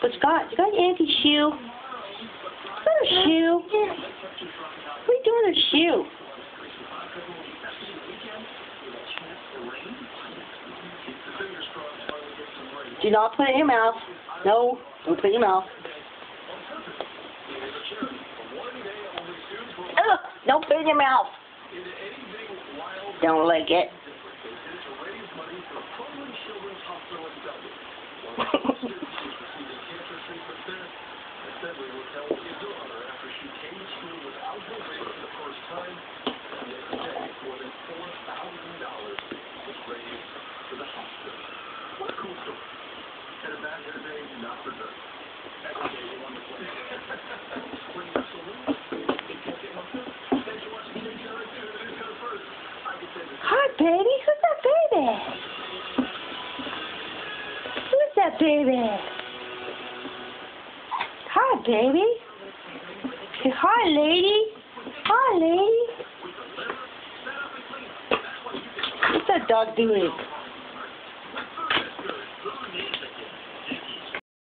But Scott, you got an empty shoe? Is that a shoe? What are you doing with a shoe? Do not put it in your mouth. No, don't put it in your mouth. Ugh, don't put it in your mouth. Don't lick it. will tell his daughter after she came to school without her ring for the first time and more than $4,000 was raised for the hospital. What a cool story. Day not for her. Every day you want to play. Hi, baby. Who's that baby? Who's that baby? baby. Say hi, lady. Hi, lady. What's that dog doing?